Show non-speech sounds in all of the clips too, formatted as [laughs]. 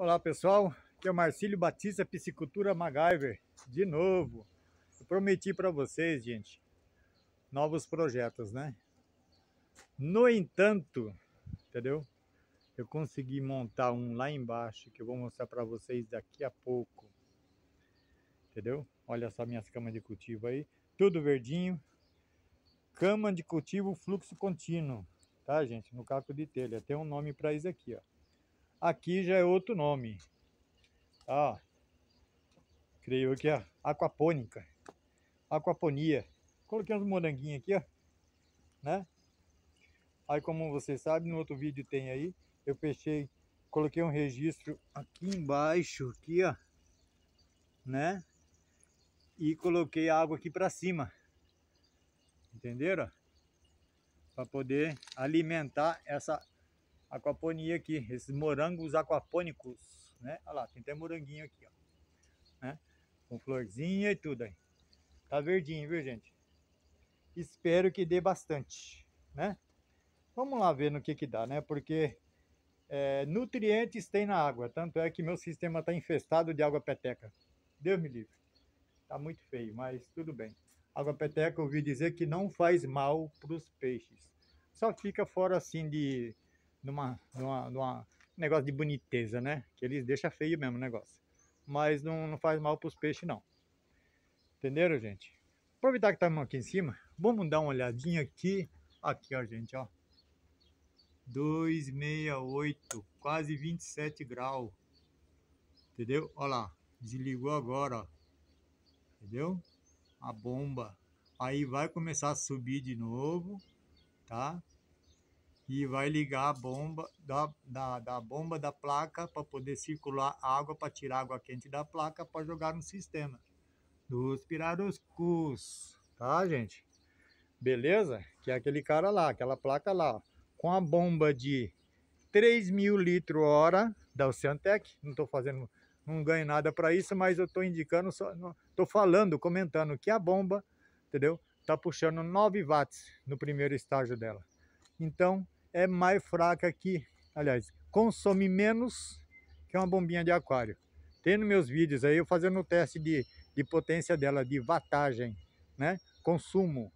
Olá pessoal, aqui é o Marcílio Batista Piscicultura MacGyver, de novo. Eu prometi para vocês, gente, novos projetos, né? No entanto, entendeu? Eu consegui montar um lá embaixo que eu vou mostrar para vocês daqui a pouco. Entendeu? Olha só minhas camas de cultivo aí, tudo verdinho. Cama de cultivo fluxo contínuo, tá, gente? No caco de telha. Tem um nome para isso aqui, ó. Aqui já é outro nome. Ó. Creio que é aquapônica. Aquaponia. Coloquei uns moranguinhos aqui, ó. Né? Aí, como você sabe, no outro vídeo tem aí, eu fechei, coloquei um registro aqui embaixo, aqui, ó. Né? E coloquei a água aqui para cima. Entenderam? Para poder alimentar essa aquaponia aqui, esses morangos aquapônicos, né? Olha lá, tem até moranguinho aqui, ó. Né? Com florzinha e tudo aí. Tá verdinho, viu, gente? Espero que dê bastante, né? Vamos lá ver no que que dá, né? Porque é, nutrientes tem na água, tanto é que meu sistema está infestado de água peteca. Deus me livre. Tá muito feio, mas tudo bem. Água peteca ouvi dizer que não faz mal para os peixes. Só fica fora assim de numa, numa, numa negócio de boniteza, né? Que eles deixam feio mesmo o negócio. Mas não, não faz mal para os peixes, não. Entenderam, gente? Aproveitar que estamos aqui em cima, vamos dar uma olhadinha aqui. Aqui, ó, gente, ó. 268, quase 27 graus. Entendeu? Olha lá, desligou agora, ó. Entendeu? A bomba. Aí vai começar a subir de novo, tá? E vai ligar a bomba da, da, da bomba da placa para poder circular água para tirar água quente da placa para jogar no sistema dos piraroscus, tá gente? Beleza? Que é aquele cara lá, aquela placa lá, com a bomba de 3 mil litros hora da Oceantec, não estou fazendo, não ganho nada para isso, mas eu estou indicando, estou falando, comentando que a bomba, entendeu? Está puxando 9 watts no primeiro estágio dela. Então, é mais fraca que, aliás, consome menos que uma bombinha de aquário. Tem nos meus vídeos aí eu fazendo o teste de, de potência dela, de wattagem, né? Consumo.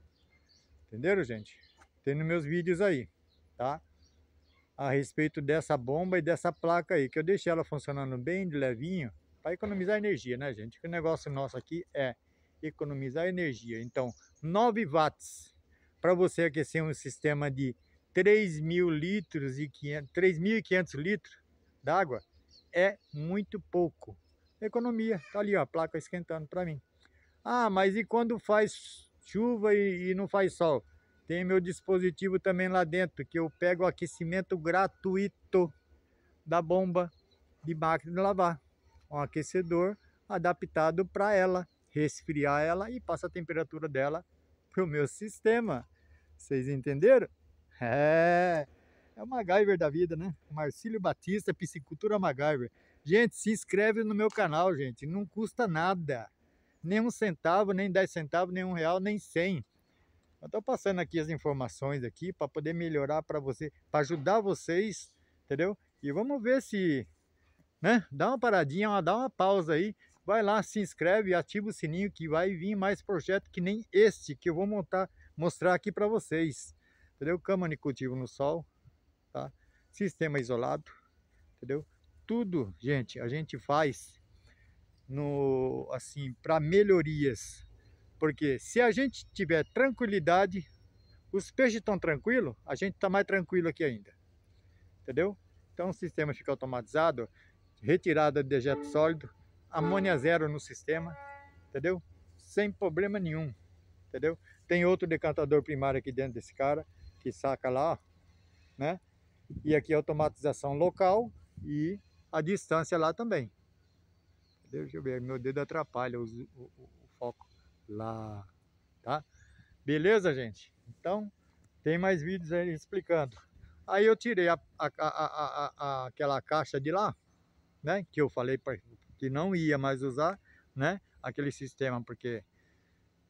Entenderam, gente? Tem nos meus vídeos aí, tá? A respeito dessa bomba e dessa placa aí, que eu deixei ela funcionando bem de levinho, para economizar energia, né, gente? Que o negócio nosso aqui é economizar energia. Então, 9 watts para você aquecer um sistema de 3 mil litros e 500, 3.500 litros d'água é muito pouco. Economia, tá ali ó, a placa esquentando para mim. Ah, mas e quando faz chuva e, e, não faz sol? Tem meu dispositivo também lá dentro, que eu pego o aquecimento gratuito da bomba de máquina de lavar. Um aquecedor adaptado para ela, resfriar ela e passa a temperatura dela para o meu sistema. Vocês entenderam? [laughs] É, é o MacGyver da vida, né? Marcílio Batista, Piscicultura MacGyver. Gente, se inscreve no meu canal, gente. Não custa nada. Nem um centavo, nem dez centavos, nem um real, nem cem. Eu tô passando aqui as informações aqui para poder melhorar para você, para ajudar vocês, entendeu? E vamos ver se, né? Dá uma paradinha, dá uma pausa aí. Vai lá, se inscreve, ativa o sininho que vai vir mais projeto que nem este que eu vou montar, mostrar aqui para vocês entendeu? Cama de cultivo no sol, tá? Sistema isolado, entendeu? Tudo, gente, a gente faz no assim para melhorias. Porque se a gente tiver tranquilidade, os peixes estão tranquilos, a gente está mais tranquilo aqui ainda. Entendeu? Então o sistema fica automatizado, retirada de dejeto sólido, amônia zero no sistema, entendeu? Sem problema nenhum, entendeu? Tem outro decantador primário aqui dentro desse cara, que saca lá, né? E aqui a automatização local e a distância lá também. Deixa eu ver, meu dedo atrapalha o, o, o foco lá, tá? Beleza, gente? Então, tem mais vídeos aí explicando. Aí eu tirei a, a, a, aquela caixa de lá, né? Que eu falei pra, que não ia mais usar, né? Aquele sistema, porque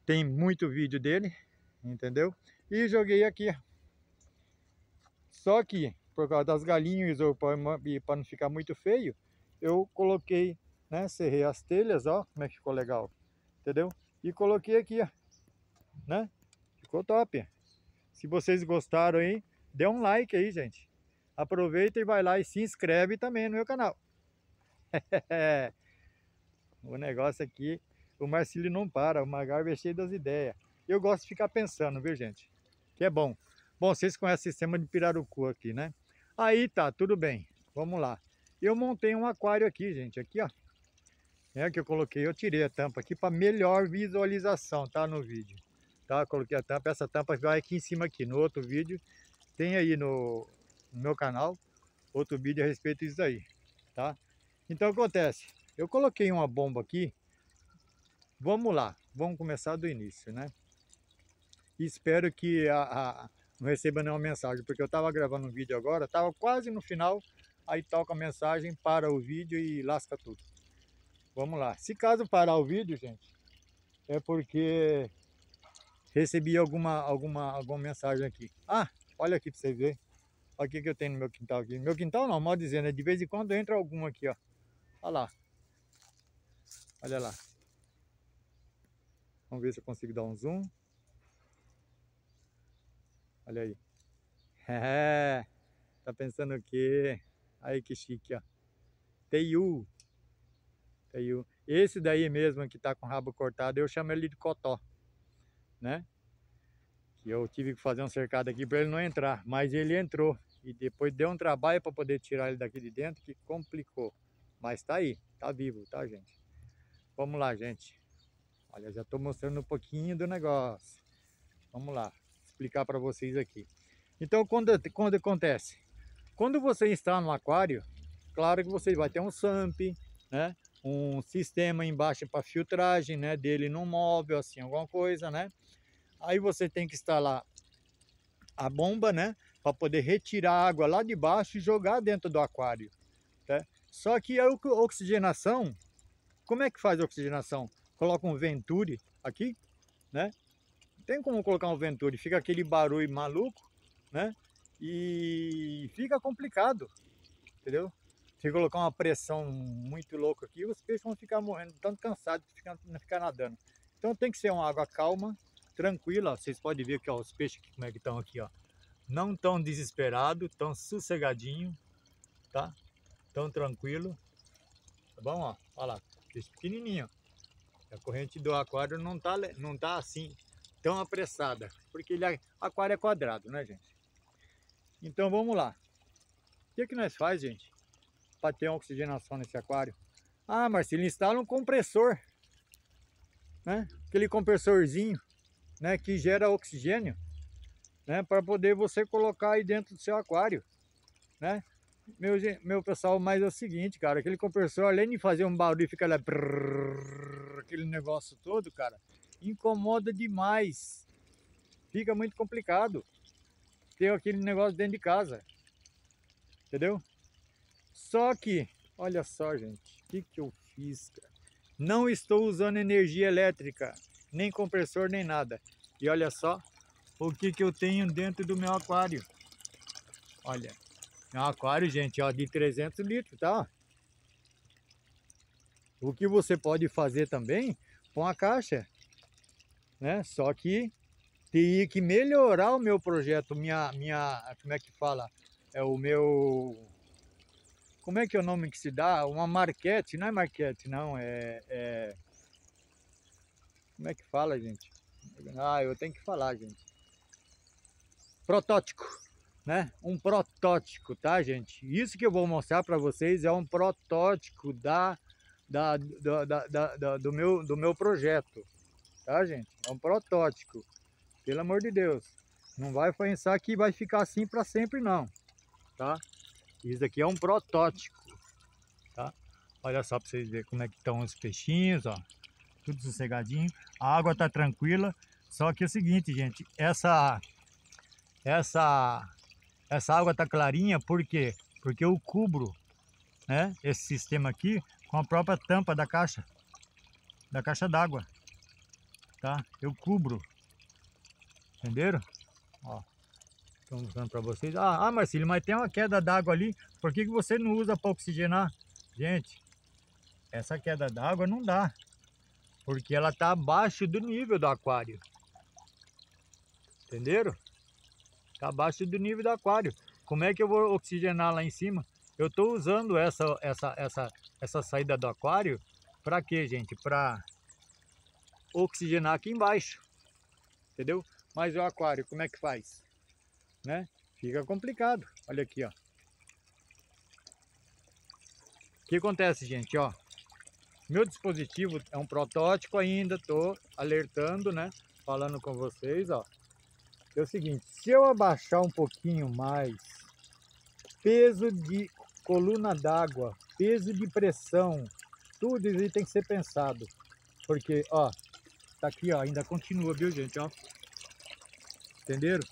tem muito vídeo dele, entendeu? E joguei aqui só que, por causa das galinhas e para não ficar muito feio, eu coloquei, né, serrei as telhas, ó, como é que ficou legal, entendeu? E coloquei aqui, ó, né? Ficou top. Se vocês gostaram aí, dê um like aí, gente. Aproveita e vai lá e se inscreve também no meu canal. [laughs] o negócio aqui, o Marcílio não para, o Magarve é cheio das ideias. Eu gosto de ficar pensando, viu, gente? Que é bom. Bom, vocês conhecem o sistema de pirarucu aqui, né? Aí tá, tudo bem. Vamos lá. Eu montei um aquário aqui, gente. Aqui, ó. É que eu coloquei, eu tirei a tampa aqui para melhor visualização, tá? No vídeo. Tá? Coloquei a tampa, essa tampa vai aqui em cima aqui. No outro vídeo, tem aí no, no meu canal, outro vídeo a respeito disso aí, tá? Então, acontece. Eu coloquei uma bomba aqui. Vamos lá. Vamos começar do início, né? espero que a, a não receba nenhuma mensagem, porque eu estava gravando um vídeo agora, estava quase no final, aí toca a mensagem, para o vídeo e lasca tudo. Vamos lá. Se caso parar o vídeo, gente, é porque recebi alguma, alguma, alguma mensagem aqui. Ah, olha aqui para você ver. Olha o que, eu tenho no meu quintal aqui. Meu quintal não, mal dizendo, é de vez em quando entra algum aqui, ó. Olha lá. Olha lá. Vamos ver se eu consigo dar um zoom. Olha aí. É, tá pensando o quê? Aí que chique, ó. Teiu. Teiu. Esse daí mesmo que tá com o rabo cortado, eu chamo ele de cotó, né? Que eu tive que fazer um cercado aqui para ele não entrar, mas ele entrou. E depois deu um trabalho para poder tirar ele daqui de dentro, que complicou. Mas tá aí, tá vivo, tá, gente? Vamos lá, gente. Olha, já tô mostrando um pouquinho do negócio. Vamos lá explicar para vocês aqui. Então, quando, quando acontece? Quando você está no aquário, claro que você vai ter um SAMP, né? um sistema embaixo para filtragem né? dele no móvel, assim, alguma coisa, né? Aí você tem que instalar a bomba, né? Para poder retirar a água lá de baixo e jogar dentro do aquário. Tá? Só que a oxigenação, como é que faz a oxigenação? Coloca um Venturi aqui, né? Tem como colocar um Venturi, fica aquele barulho maluco, né? E fica complicado, entendeu? Se colocar uma pressão muito louca aqui, os peixes vão ficar morrendo, tanto cansados de ficar, ficar nadando. Então tem que ser uma água calma, tranquila. Vocês podem ver que ó, os peixes como é que estão aqui, ó. Não tão desesperados, tão sossegadinho, tá? Tão tranquilo. Tá bom, ó? Olha lá, peixe pequenininho. A corrente do aquário não tá, não tá assim, tão apressada, porque ele é, aquário é quadrado, né, gente? Então vamos lá. O que, que nós faz, gente, para ter uma oxigenação nesse aquário? Ah, Marcelo, instala um compressor, né? Aquele compressorzinho, né, que gera oxigênio, né, para poder você colocar aí dentro do seu aquário, né? Meu, meu pessoal, mas é o seguinte, cara, aquele compressor, além de fazer um barulho ficar lá, brrr, aquele negócio todo, cara, incomoda demais. Fica muito complicado ter aquele negócio dentro de casa. Entendeu? Só que, olha só, gente, o que, que eu fiz, cara? Não estou usando energia elétrica, nem compressor, nem nada. E olha só o que, que eu tenho dentro do meu aquário. Olha, é um aquário, gente, ó, de 300 litros, tá? O que você pode fazer também com a caixa né? Só que teria que melhorar o meu projeto, minha, minha, como é que fala? É o meu, como é que é o nome que se dá? Uma marquete, não é marquete, não, é, é como é que fala, gente? Ah, eu tenho que falar, gente. Protótipo, né? Um protótipo, tá, gente? Isso que eu vou mostrar para vocês é um protótipo da, da, da, da, da, do, meu, do meu projeto tá gente? É um protótipo, pelo amor de Deus. Não vai pensar que vai ficar assim para sempre não, tá? Isso aqui é um protótipo, tá? Olha só para vocês verem como é que estão os peixinhos, ó. Tudo sossegadinho. A água tá tranquila, só que é o seguinte, gente, essa essa essa água tá clarinha, por quê? Porque eu cubro, né, esse sistema aqui com a própria tampa da caixa, da caixa d'água tá? Eu cubro. Entenderam? Ó. Estou mostrando para vocês. Ah, ah, Marcílio, mas tem uma queda d'água ali. Por que, que você não usa para oxigenar? Gente, essa queda d'água não dá. Porque ela está abaixo do nível do aquário. Entenderam? Está abaixo do nível do aquário. Como é que eu vou oxigenar lá em cima? Eu estou usando essa, essa, essa, essa saída do aquário para quê, gente? Para oxigenar aqui embaixo. Entendeu? Mas o aquário, como é que faz? Né? Fica complicado. Olha aqui, ó. O que acontece, gente, ó? Meu dispositivo é um protótipo ainda, tô alertando, né? Falando com vocês, ó. É o seguinte, se eu abaixar um pouquinho mais, peso de coluna d'água, peso de pressão, tudo isso tem que ser pensado. Porque, ó, tá aqui, ó, ainda continua, viu, gente, ó. Entenderam?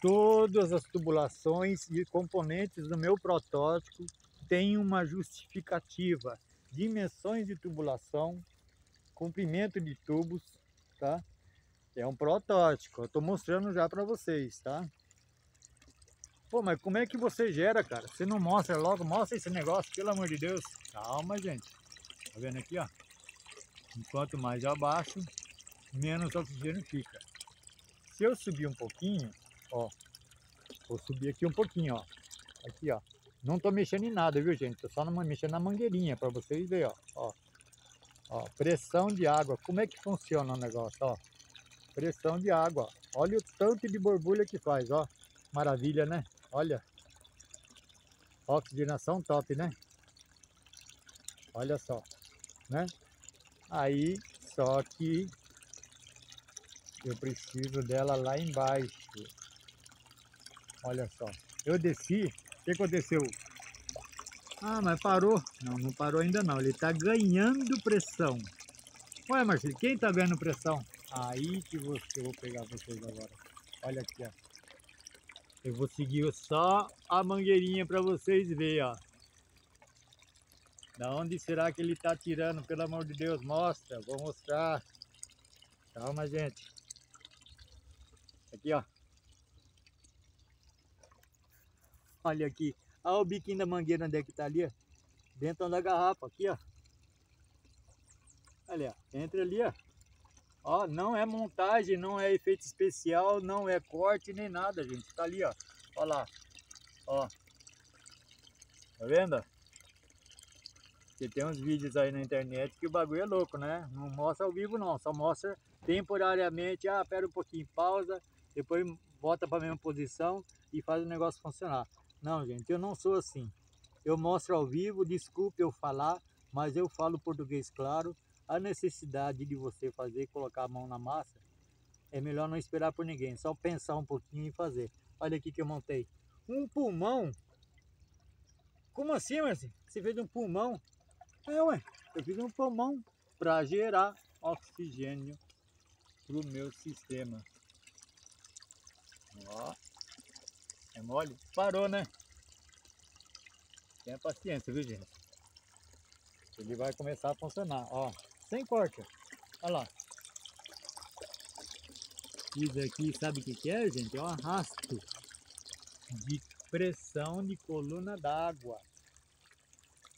Todas as tubulações e componentes do meu protótipo têm uma justificativa. Dimensões de tubulação, comprimento de tubos, tá? É um protótipo, eu tô mostrando já para vocês, tá? Pô, mas como é que você gera, cara? Você não mostra logo, mostra esse negócio, pelo amor de Deus. Calma, gente. Tá vendo aqui, ó? Enquanto mais abaixo, menos oxigênio fica. Se eu subir um pouquinho, ó, vou subir aqui um pouquinho, ó. Aqui, ó. Não tô mexendo em nada, viu, gente? Tô só mexendo na mangueirinha para vocês verem, ó. ó. Ó, pressão de água. Como é que funciona o negócio, ó? Pressão de água. Olha o tanto de borbulha que faz, ó. Maravilha, né? Olha. Oxigenação top, né? Olha só, né? Aí, só que eu preciso dela lá embaixo. Olha só. Eu desci, o que aconteceu? Ah, mas parou. Não, não parou ainda não. Ele está ganhando pressão. Ué, Marcelo, quem está ganhando pressão? Aí que você, eu vou pegar vocês agora. Olha aqui, ó. Eu vou seguir só a mangueirinha para vocês verem, ó. Da onde será que ele está tirando? Pelo amor de Deus, mostra. Vou mostrar. Calma, gente. Aqui, ó. Olha aqui. Olha o biquinho da mangueira onde é que tá ali, ó. Dentro da garrafa, aqui, ó. Olha, entra ali, ó. Ó, não é montagem, não é efeito especial, não é corte nem nada, gente. Tá ali, ó. Ó lá. Ó. Tá vendo? Porque tem uns vídeos aí na internet que o bagulho é louco, né? Não mostra ao vivo não, só mostra temporariamente. Ah, pera um pouquinho, pausa, depois volta para a mesma posição e faz o negócio funcionar. Não, gente, eu não sou assim. Eu mostro ao vivo, desculpe eu falar, mas eu falo português claro a necessidade de você fazer, colocar a mão na massa, é melhor não esperar por ninguém, só pensar um pouquinho e fazer. Olha aqui que eu montei. Um pulmão? Como assim, Marcinho? Você fez um pulmão? É, ué, eu fiz um pulmão para gerar oxigênio para o meu sistema. Ó, é mole? Parou, né? Tenha paciência, viu, gente? Ele vai começar a funcionar, ó. Sem corte. Olha lá. Isso aqui, sabe o que, que é, gente? É um arrasto de pressão de coluna d'água.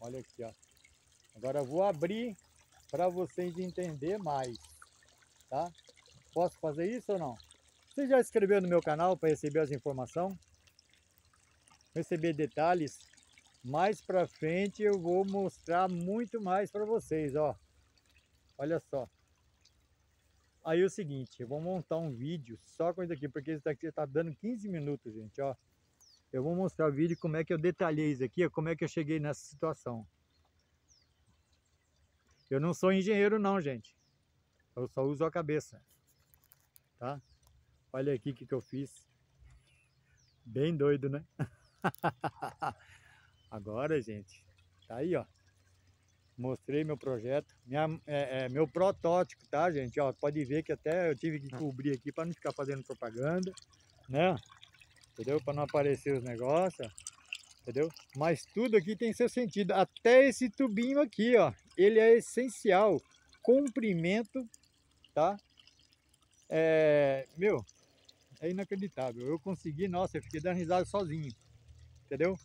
Olha aqui, ó. Agora vou abrir para vocês entenderem mais, tá? Posso fazer isso ou não? Você já inscreveu no meu canal para receber as informações? Receber detalhes? Mais para frente eu vou mostrar muito mais para vocês, ó. Olha só. Aí é o seguinte, eu vou montar um vídeo só com isso aqui, porque isso daqui está dando 15 minutos, gente, ó. Eu vou mostrar o vídeo como é que eu detalhei isso aqui, como é que eu cheguei nessa situação. Eu não sou engenheiro não, gente. Eu só uso a cabeça. Tá? Olha aqui o que, que eu fiz. Bem doido, né? [laughs] Agora, gente, tá aí, ó. Mostrei meu projeto, minha, é, é, meu protótipo, tá, gente? Ó, pode ver que até eu tive que cobrir aqui para não ficar fazendo propaganda, né? Entendeu? Para não aparecer os negócios, entendeu? Mas tudo aqui tem seu sentido. Até esse tubinho aqui, ó, ele é essencial. Comprimento, tá? É, meu, é inacreditável. Eu consegui, nossa, eu fiquei dando risada sozinho, entendeu?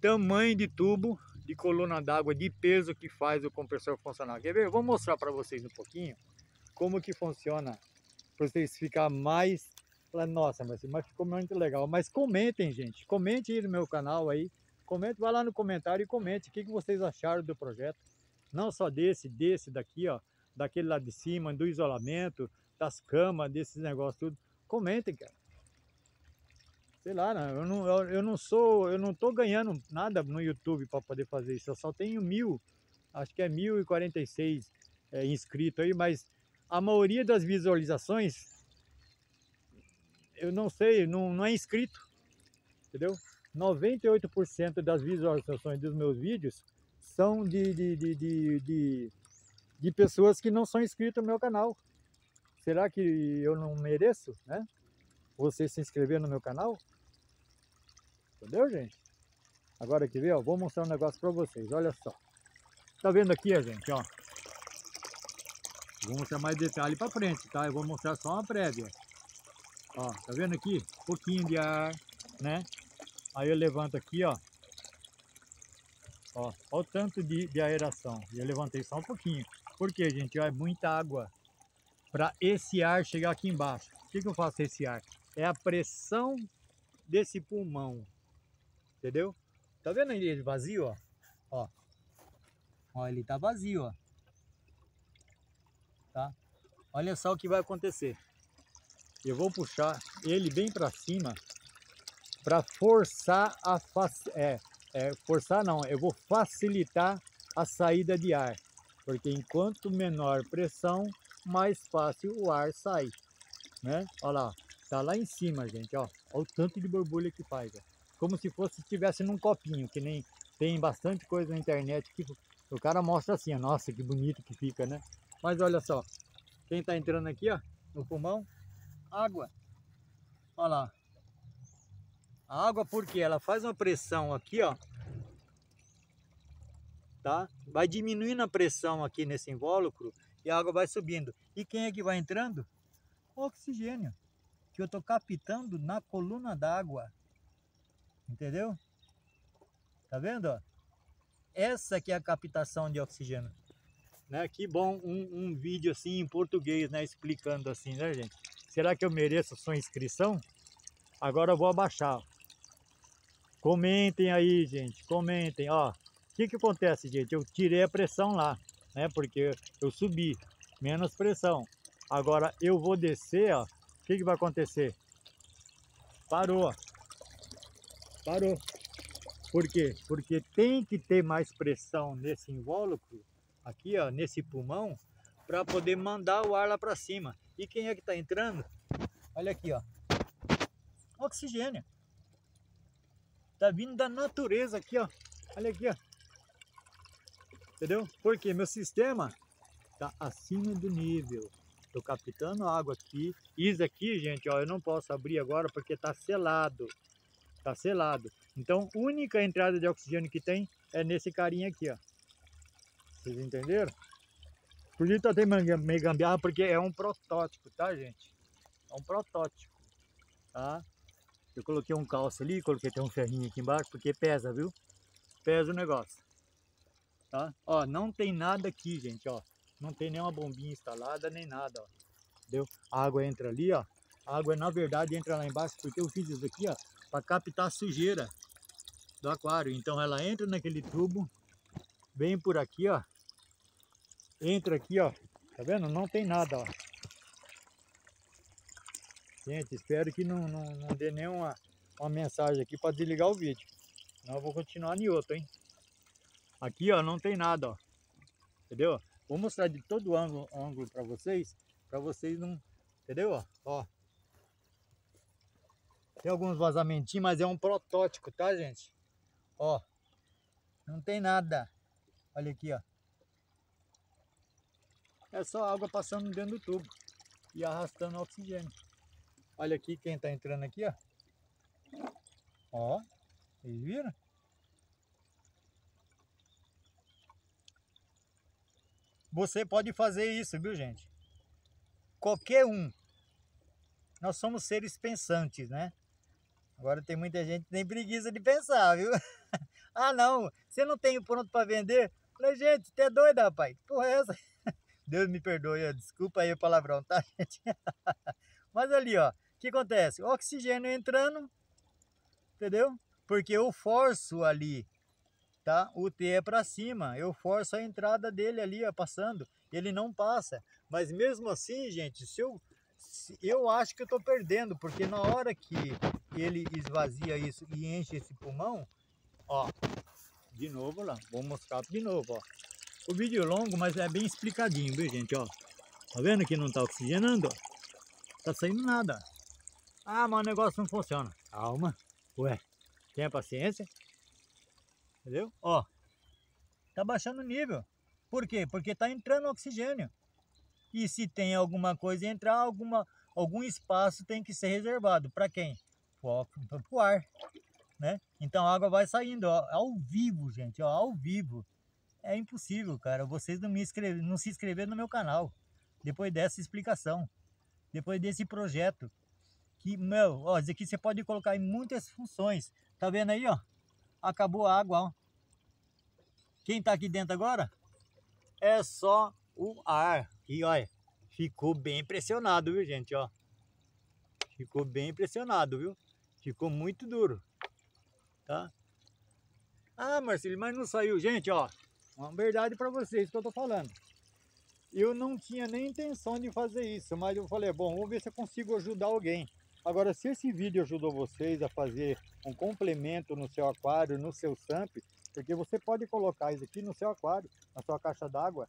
Tamanho de tubo, de coluna d'água de peso que faz o compressor funcionar. Quer ver? Eu vou mostrar para vocês um pouquinho como que funciona para vocês ficar mais nossa, mas, mas ficou muito legal. Mas comentem, gente. Comentem aí no meu canal aí. Comente, vai lá no comentário e comente o que, que vocês acharam do projeto. Não só desse, desse daqui, ó. Daquele lá de cima, do isolamento, das camas, desses negócios tudo. Comentem, cara. Sei lá, né? eu, não, eu não sou, eu não tô ganhando nada no YouTube para poder fazer isso. Eu só tenho mil, acho que é 1046 é, inscritos aí, mas a maioria das visualizações, eu não sei, não, não é inscrito, entendeu? 98% das visualizações dos meus vídeos são de, de, de, de, de, pessoas que não são inscritas no meu canal. Será que eu não mereço, né? Você se inscrever no meu canal? Entendeu, gente? Agora aqui, ó, vou mostrar um negócio para vocês, olha só. Tá vendo aqui, gente, ó. Vou mostrar mais detalhe para frente, tá? Eu vou mostrar só uma prévia. Ó, tá vendo aqui? Um pouquinho de ar, né? Aí eu levanto aqui, ó. Ó, ó o tanto de, de aeração. E eu levantei só um pouquinho. Por quê, gente? Ó, é muita água para esse ar chegar aqui embaixo. O que, que eu faço esse ar? É a pressão desse pulmão. Entendeu? Tá vendo ele vazio, ó? Ó, ó ele tá vazio, ó. Tá? Olha só o que vai acontecer. Eu vou puxar ele bem para cima para forçar a é, é, forçar não, eu vou facilitar a saída de ar, porque enquanto menor pressão, mais fácil o ar sai, né? Olha lá, tá lá em cima, gente, ó, olha o tanto de borbulha que faz, ó como se fosse estivesse num copinho, que nem tem bastante coisa na internet que o cara mostra assim, nossa, que bonito que fica, né? Mas olha só, quem tá entrando aqui, ó, no pulmão, água. Olha lá. A água porque ela faz uma pressão aqui, ó. Tá? Vai diminuindo a pressão aqui nesse invólucro e a água vai subindo. E quem é que vai entrando? O oxigênio, que eu tô captando na coluna d'água. Entendeu? Tá vendo? Ó? Essa que é a captação de oxigênio. Né? Que bom um, um vídeo assim em português, né? Explicando assim, né, gente? Será que eu mereço sua inscrição? Agora eu vou abaixar. Comentem aí, gente. Comentem. O que que acontece, gente? Eu tirei a pressão lá, né? Porque eu subi. Menos pressão. Agora eu vou descer, ó. O que que vai acontecer? Parou, ó. Parou. Por quê? Porque tem que ter mais pressão nesse invólucro, aqui ó, nesse pulmão, para poder mandar o ar lá para cima. E quem é que está entrando? Olha aqui, ó. Oxigênio. Tá vindo da natureza aqui, ó. Olha aqui, ó. Entendeu? Porque meu sistema tá acima do nível. Tô captando água aqui. Isso aqui, gente, ó, eu não posso abrir agora porque tá selado. Tá selado. Então, única entrada de oxigênio que tem é nesse carinha aqui, ó. Vocês entenderam? Por isso tá até meio gambiarra, porque é um protótipo, tá, gente? É um protótipo, tá? Eu coloquei um calço ali, coloquei até um ferrinho aqui embaixo, porque pesa, viu? Pesa o negócio, tá? Ó, não tem nada aqui, gente, ó. Não tem nenhuma bombinha instalada, nem nada, ó. Entendeu? A água entra ali, ó. A água, na verdade, entra lá embaixo, porque eu fiz isso aqui, ó para captar a sujeira do aquário. Então ela entra naquele tubo, vem por aqui, ó. Entra aqui, ó. Tá vendo? Não tem nada, ó. Gente, espero que não, não, não dê nenhuma uma mensagem aqui para desligar o vídeo. Senão eu vou continuar em outro, hein? Aqui, ó, não tem nada, ó. Entendeu? Vou mostrar de todo ângulo, ângulo para vocês, para vocês não... Entendeu? Ó, ó. Tem alguns vazamentinhos, mas é um protótipo, tá, gente? Ó, não tem nada. Olha aqui, ó. É só água passando dentro do tubo e arrastando oxigênio. Olha aqui quem tá entrando aqui, ó. Ó, vocês viram? Você pode fazer isso, viu, gente? Qualquer um. Nós somos seres pensantes, né? Agora tem muita gente que tem preguiça de pensar, viu? [laughs] ah, não, você não tem pronto para vender? Falei, gente, você é doido, rapaz? Porra é essa? [laughs] Deus me perdoe, desculpa aí o palavrão, tá, [laughs] gente? Mas ali, ó, o que acontece? O oxigênio entrando, entendeu? Porque eu forço ali, tá? O T é para cima, eu forço a entrada dele ali, ó, passando. Ele não passa. Mas mesmo assim, gente, se eu, se, eu acho que eu tô perdendo, porque na hora que ele esvazia isso e enche esse pulmão, ó, de novo lá, vou mostrar de novo, ó. O vídeo é longo, mas é bem explicadinho, viu, gente, ó. Tá vendo que não tá oxigenando? Tá saindo nada. Ah, mas o negócio não funciona. Calma. Ué, tenha paciência. Entendeu? Ó, tá baixando o nível. Por quê? Porque tá entrando oxigênio. E se tem alguma coisa entrar, alguma, algum espaço tem que ser reservado. Para quem? Para o ar. Né? Então a água vai saindo ó, ao vivo, gente, ó, ao vivo. É impossível, cara, vocês não, me inscrever, não se inscreveram no meu canal depois dessa explicação depois desse projeto. Que, meu, ó, isso aqui você pode colocar em muitas funções. Tá vendo aí, ó? Acabou a água, ó. Quem tá aqui dentro agora? É só o ar. E olha, ficou bem pressionado, viu, gente, ó. Ficou bem pressionado, viu? Ficou muito duro, tá? Ah, Marcelo, mas não saiu. Gente, ó, uma verdade para vocês que eu tô falando. Eu não tinha nem intenção de fazer isso, mas eu falei, bom, vamos ver se eu consigo ajudar alguém. Agora, se esse vídeo ajudou vocês a fazer um complemento no seu aquário, no seu SAMP, porque você pode colocar isso aqui no seu aquário, na sua caixa d'água,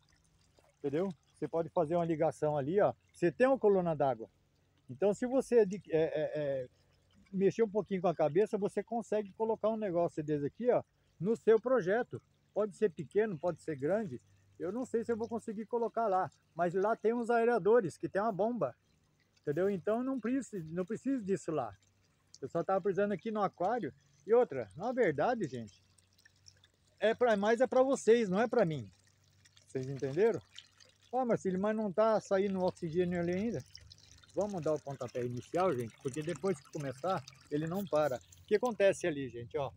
entendeu? Você pode fazer uma ligação ali, ó. Você tem uma coluna d'água. Então, se você é, é, é, mexer um pouquinho com a cabeça, você consegue colocar um negócio desse aqui, ó, no seu projeto. Pode ser pequeno, pode ser grande, eu não sei se eu vou conseguir colocar lá, mas lá tem uns aeradores que tem uma bomba, entendeu? Então não preciso, não preciso disso lá. Eu só estava precisando aqui no aquário. E outra, na verdade, gente, é para mais é para vocês, não é para mim. Vocês entenderam? Ó, oh, Marcelo, mas não tá saindo oxigênio ali ainda. Vamos dar o pontapé inicial, gente, porque depois que começar, ele não para. O que acontece ali, gente, ó?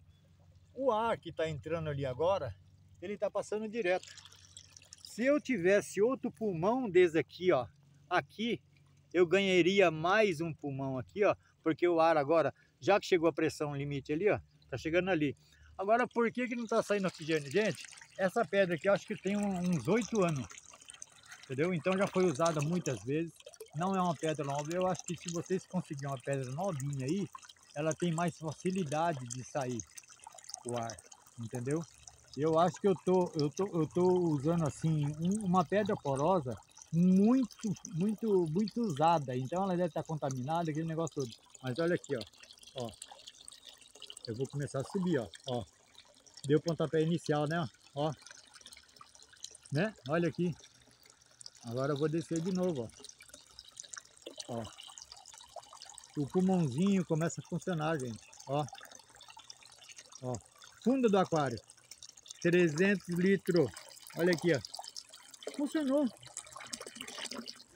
O ar que está entrando ali agora, ele está passando direto. Se eu tivesse outro pulmão desse aqui, ó, aqui, eu ganharia mais um pulmão aqui, ó, porque o ar agora, já que chegou a pressão limite ali, ó, tá chegando ali. Agora, por que que não tá saindo oxigênio? Gente, essa pedra aqui, eu acho que tem uns oito anos, entendeu? Então já foi usada muitas vezes, não é uma pedra nova. Eu acho que se vocês conseguirem uma pedra novinha aí, ela tem mais facilidade de sair o ar, entendeu? Eu acho que eu tô, eu tô, eu tô usando assim uma pedra porosa muito, muito, muito usada. Então ela deve estar contaminada, aquele negócio todo. Mas olha aqui, ó, ó. Eu vou começar a subir, ó, ó. Deu pontapé inicial, né, ó. Né? Olha aqui. Agora eu vou descer de novo, ó. Ó. O pulmãozinho começa a funcionar, gente, ó. Ó. Fundo do aquário. 300 litros. Olha aqui, ó. Funcionou.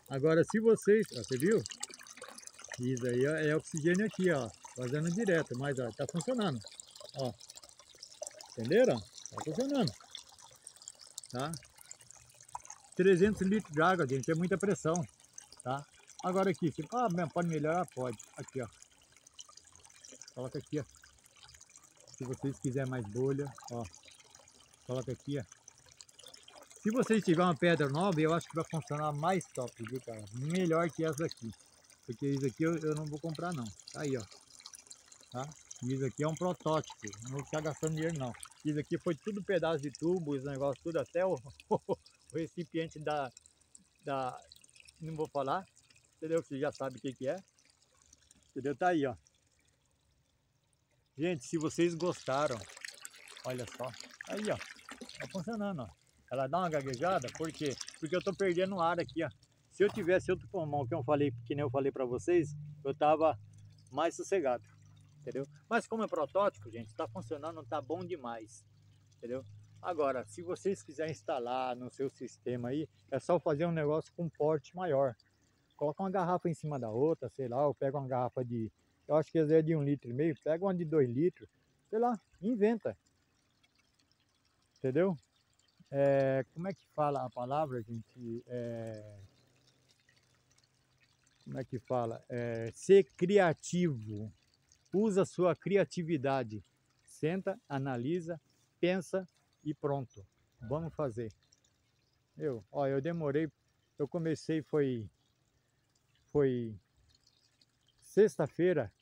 Agora, se vocês... Ó, você viu? Isso aí ó, é oxigênio aqui, ó. Fazendo direto, mas ó, tá funcionando. Ó. Entenderam? Tá funcionando. Tá? 300 litros de água, gente. É muita pressão. Tá? Agora aqui, se, ah, pode melhorar? Pode. Aqui, ó. Coloca aqui, ó. Se vocês quiserem mais bolha, ó. Coloca aqui, ó. Se vocês tiverem uma pedra nova, eu acho que vai funcionar mais top, viu, cara? Melhor que essa aqui. Porque isso aqui eu, eu não vou comprar, não. Tá aí, ó. Tá? Isso aqui é um protótipo. Não vou ficar gastando dinheiro, não. Isso aqui foi tudo pedaço de tubo, esse negócio tudo, até o, [laughs] o recipiente da, da... Não vou falar. Entendeu? Você já sabe o que que é. Entendeu? Tá aí, ó. Gente, se vocês gostaram, olha só. Aí, ó. Tá funcionando, ó. Ela dá uma gaguejada, por quê? Porque eu tô perdendo ar aqui, ó. Se eu tivesse outro pulmão, que eu falei, que nem eu falei para vocês, eu tava mais sossegado, entendeu? Mas como é protótipo, gente, tá funcionando, tá bom demais, entendeu? Agora, se vocês quiserem instalar no seu sistema aí, é só fazer um negócio com porte maior. Coloca uma garrafa em cima da outra, sei lá, eu pego uma garrafa de... eu acho que é de um litro e meio, pega uma de dois litros, sei lá, inventa. Entendeu? É, como é que fala a palavra, gente? É, como é que fala? É, ser criativo. Usa sua criatividade. Senta, analisa, pensa e pronto. Vamos fazer. Eu, ó, eu demorei, eu comecei foi foi sexta-feira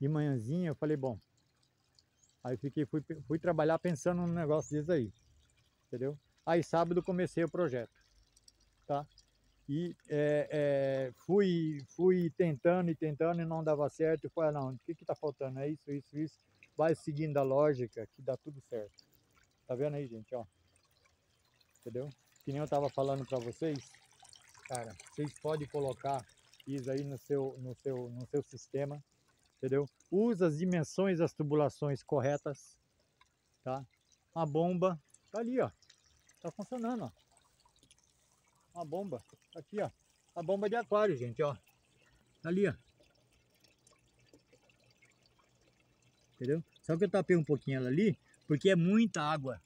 de manhãzinha, eu falei, bom. Aí fiquei fui, fui trabalhar pensando num negócio desse aí. Entendeu? Aí sábado comecei o projeto, tá? E é, é, fui, fui tentando e tentando e não dava certo. Eu falei, ah, não, o que que tá faltando? É isso, isso, isso. Vai seguindo a lógica que dá tudo certo. Tá vendo aí, gente, ó? Entendeu? Que nem eu tava falando para vocês. Cara, vocês podem colocar isso aí no seu, no seu, no seu sistema, entendeu? Usa as dimensões das tubulações corretas, tá? A bomba tá ali, ó. Tá funcionando, ó. Uma bomba, tá aqui, ó. A bomba de aquário, gente, ó. Tá ali, ó. Entendeu? Só que eu tapei um pouquinho ela ali, porque é muita água.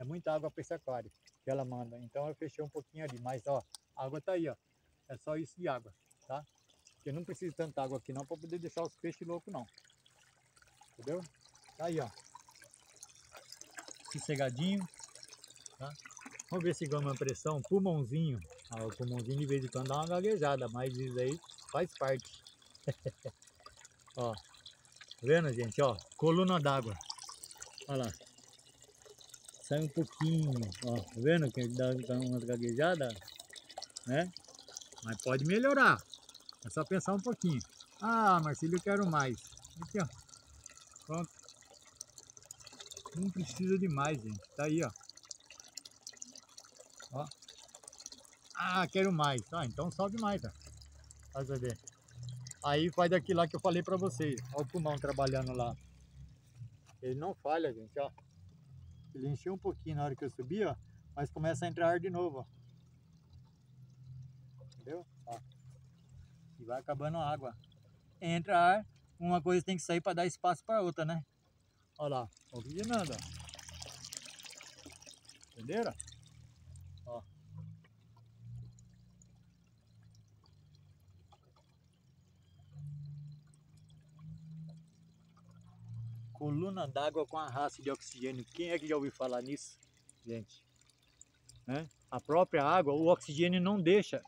É muita água para esse aquário que ela manda. Então eu fechei um pouquinho ali, mas ó, a água tá aí, ó. É só isso de água, tá? Porque não precisa tanta água aqui não para poder deixar os peixes loucos não. Entendeu? Tá aí, ó. Sossegadinho, tá? Vamos ver se ganha a pressão. Pulmãozinho. Ah, o pulmãozinho de vez em quando dá uma gaguejada, mas isso aí faz parte. [laughs] ó, tá vendo gente, ó, coluna d'água. Olha lá sai um pouquinho, ó, tá vendo que dá, dá umas gaguejadas, né? Mas pode melhorar, é só pensar um pouquinho. Ah, Marcelo, eu quero mais. Aqui, ó, pronto. Não precisa de mais, gente, tá aí, ó. Ó. Ah, quero mais. Ah, então sobe mais, ó. Faz ver. Aí faz daquilo lá que eu falei pra vocês. Olha o pulmão trabalhando lá. Ele não falha, gente, ó. Ele encheu um pouquinho na hora que eu subi, ó. Mas começa a entrar ar de novo, ó. Entendeu? Ó. E vai acabando a água. Entra ar, uma coisa tem que sair para dar espaço para outra, né? Olha lá, oxigenando, ó. Entenderam? Ó. coluna d'água com a raça de oxigênio. Quem é que já ouviu falar nisso, gente? Né? A própria água, o oxigênio não deixa,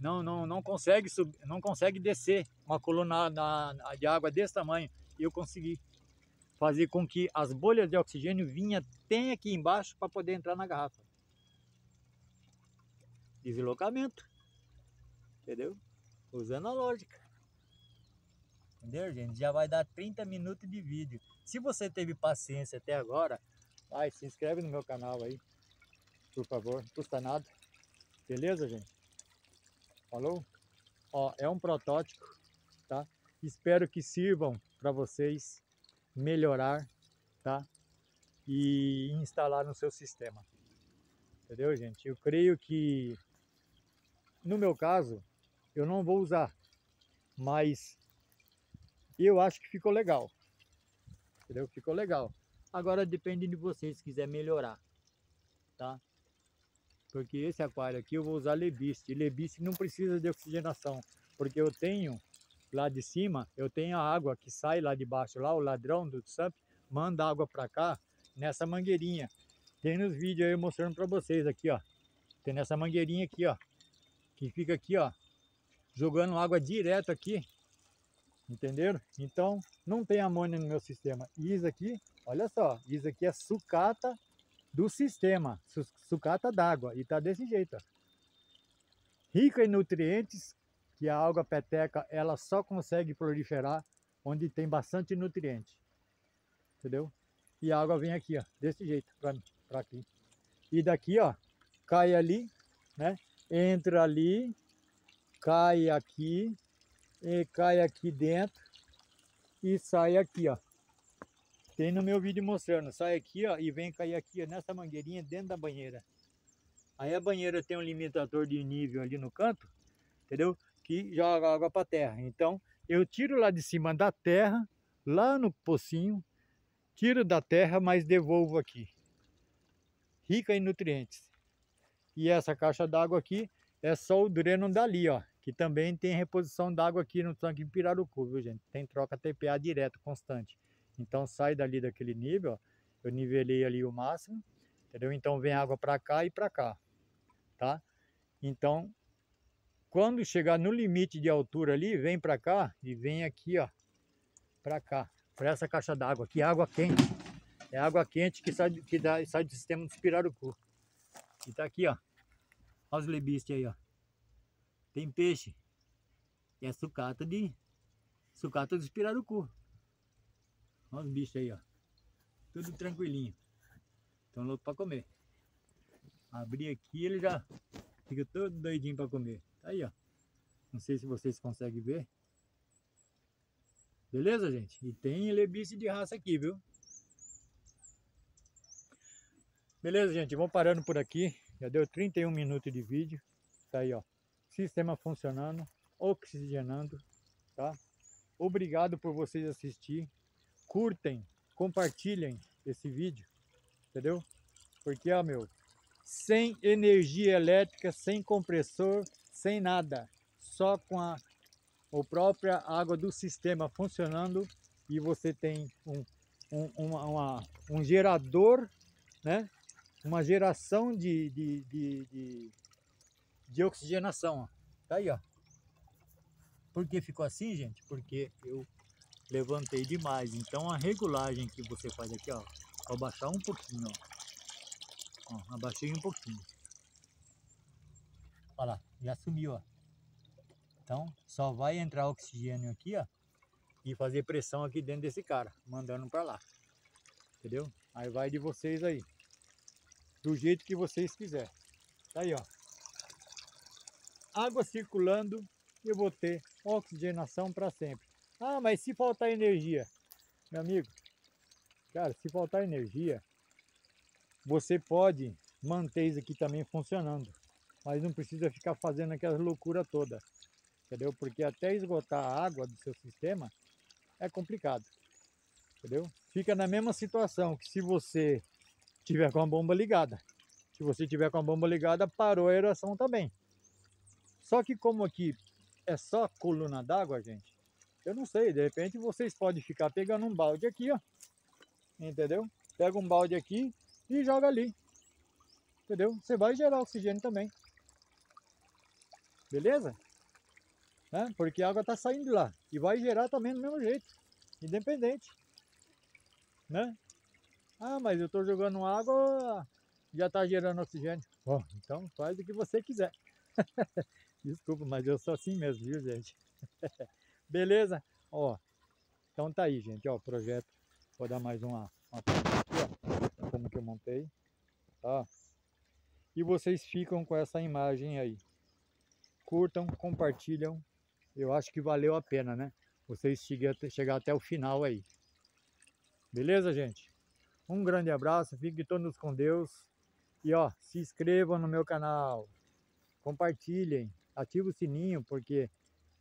não, não, não consegue subir, não consegue descer uma coluna de água desse tamanho. E eu consegui fazer com que as bolhas de oxigênio vinha até aqui embaixo para poder entrar na garrafa. Deslocamento, entendeu? Usando a lógica. Entendeu, gente? Já vai dar 30 minutos de vídeo. Se você teve paciência até agora, vai, se inscreve no meu canal aí. Por favor, não custa nada. Beleza, gente? Falou? Ó, é um protótipo, tá? Espero que sirvam para vocês melhorar, tá? E instalar no seu sistema. Entendeu, gente? Eu creio que, no meu caso, eu não vou usar, mas eu acho que ficou legal. Entendeu? Ficou legal. Agora depende de vocês se quiser melhorar. Tá? Porque esse aquário aqui eu vou usar lebiste. Lebiste não precisa de oxigenação. Porque eu tenho lá de cima, eu tenho a água que sai lá de baixo, lá o ladrão do SAMP manda água para cá nessa mangueirinha. Tem nos vídeos aí mostrando para vocês aqui, ó. Tem nessa mangueirinha aqui, ó. Que fica aqui, ó. Jogando água direto aqui Entenderam? Então, não tem amônia no meu sistema. E isso aqui, olha só, isso aqui é sucata do sistema, sucata d'água. E tá desse jeito, ó. Rica em nutrientes, que a alga peteca, ela só consegue proliferar onde tem bastante nutriente. Entendeu? E a água vem aqui, ó, desse jeito, para aqui. E daqui, ó, cai ali, né? Entra ali, cai aqui, e cai aqui dentro e sai aqui, ó. Tem no meu vídeo mostrando, sai aqui, ó, e vem cair aqui, ó, nessa mangueirinha dentro da banheira. Aí a banheira tem um limitador de nível ali no canto, entendeu? Que joga água para terra. Então, eu tiro lá de cima da terra, lá no pocinho, tiro da terra, mas devolvo aqui. Rica em nutrientes. E essa caixa d'água aqui é só o dreno dali, ó. Que também tem reposição d'água aqui no tanque de Pirarucu, viu gente? Tem troca TPA direto, constante. Então sai dali daquele nível. Eu nivelei ali o máximo, entendeu? Então vem água para cá e para cá, tá? Então, quando chegar no limite de altura ali, vem para cá e vem aqui, ó, para cá, para essa caixa d'água aqui, água quente. É água quente que sai, que dá, sai do sistema do pirarucu. E tá aqui, ó. Olha os lebistes aí, ó. Tem peixe. E é sucata de sucata dos pirarucu. Olha os bichos aí, ó. Tudo tranquilinho. Estão loucos para comer. Abrir aqui, ele já fica todo doidinho para comer. Tá aí, ó. Não sei se vocês conseguem ver. Beleza, gente? E tem lebice de raça aqui, viu? Beleza, gente? Vamos parando por aqui. Já deu 31 minutos de vídeo. Tá aí, ó. Sistema funcionando, oxigenando, tá? Obrigado por vocês assistir. Curtem, compartilhem esse vídeo, entendeu? Porque, ó, meu, sem energia elétrica, sem compressor, sem nada. Só com a, a própria água do sistema funcionando e você tem um, um, uma, uma, um gerador, né? uma geração de, de, de, de, de oxigenação. Ó. Tá aí, ó. Por que ficou assim, gente? Porque eu levantei demais. Então a regulagem que você faz aqui, ó, abaixar um pouquinho, ó. ó abaixei um pouquinho. Olha lá, já sumiu, ó. Então só vai entrar oxigênio aqui, ó, e fazer pressão aqui dentro desse cara, mandando para lá. Entendeu? Aí vai de vocês aí do jeito que vocês quiserem. Tá aí, ó. Água circulando, eu vou ter oxigenação para sempre. Ah, mas se faltar energia, meu amigo, cara, se faltar energia, você pode manter isso aqui também funcionando, mas não precisa ficar fazendo aquela loucura toda, entendeu? Porque até esgotar a água do seu sistema é complicado, entendeu? Fica na mesma situação que se você tiver com a bomba ligada. Se você tiver com a bomba ligada, parou a aeração também. Só que como aqui é só coluna d'água, gente, eu não sei, de repente vocês podem ficar pegando um balde aqui, ó. Entendeu? Pega um balde aqui e joga ali. Entendeu? Você vai gerar oxigênio também. Beleza? Né? Porque a água está saindo lá. E vai gerar também do mesmo jeito. Independente. Né? Ah, mas eu estou jogando água, já está gerando oxigênio. Bom, então faz o que você quiser. [laughs] Desculpa, mas eu sou assim mesmo, viu, gente? [laughs] Beleza? Ó, então tá aí, gente, ó, o projeto. Vou dar mais uma, uma aqui, ó, como que eu montei, tá? E vocês ficam com essa imagem aí. Curtam, compartilham. Eu acho que valeu a pena, né? Vocês chegar até o final aí. Beleza, gente? Um grande abraço, fiquem todos com Deus. E ó, se inscrevam no meu canal, compartilhem, ativem o sininho, porque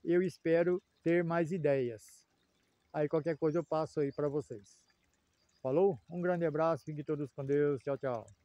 eu espero ter mais ideias. Aí qualquer coisa eu passo aí para vocês. Falou? Um grande abraço, fiquem todos com Deus. Tchau, tchau.